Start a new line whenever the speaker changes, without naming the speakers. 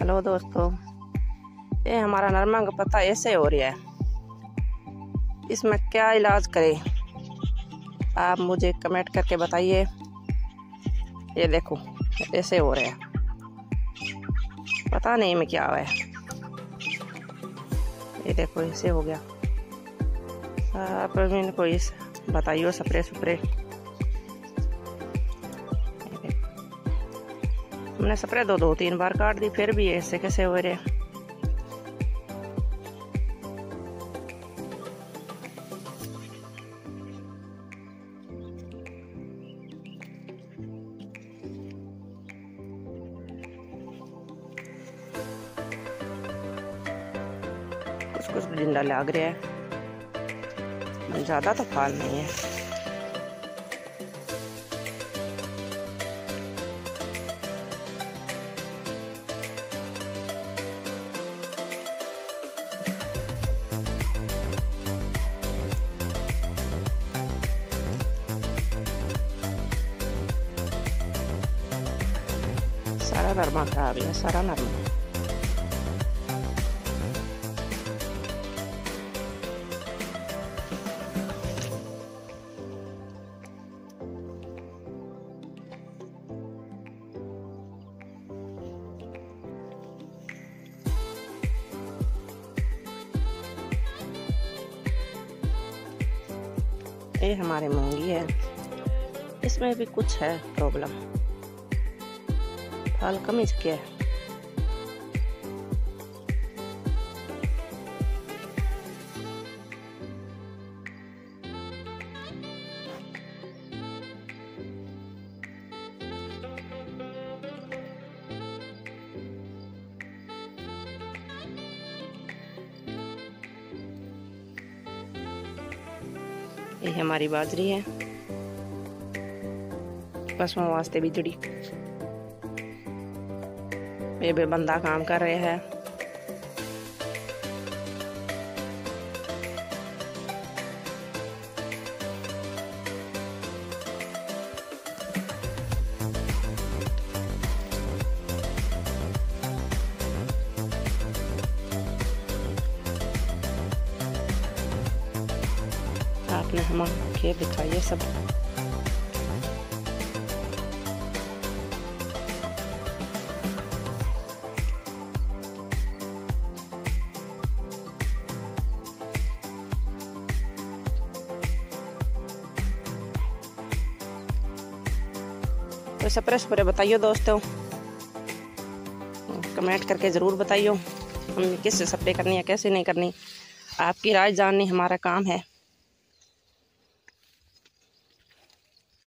Hello दोस्तों, ये हमारा नरमा का पत्ता ऐसे हो रहा है। इसमें क्या इलाज करें? आप मुझे कमेंट करके बताइए। ये देखो, ऐसे हो रहा है। पता नहीं में क्या है। ये देखो, ऐसे हो गया। आप इनको इस बताइए स्प्रे स्प्रे हमने स्प्रे दो दो, तीन बार काट दी, फिर भी ऐसे कैसे हो रहे? कुछ कुछ डिंडा लग रहा है। ज़्यादा तो फाल नहीं है। सारा नरमा खराब है सारा नरमा ये हमारे मूँगी है। इसमें भी कुछ है प्रॉब्लम फल कमी चुके है ये हमारी बाजरी है। पशुओं वास्ते बिजड़ी ये भी बंदा काम कर रहे हैं। आपने हम खेत दिखाइए सब। तो प्रेस पर बताइए दोस्तों। कमेंट करके ज़रूर बताइए हमने किस स्प्रे करनी है, कैसे नहीं करनी। आपकी राय जाननी हमारा काम है।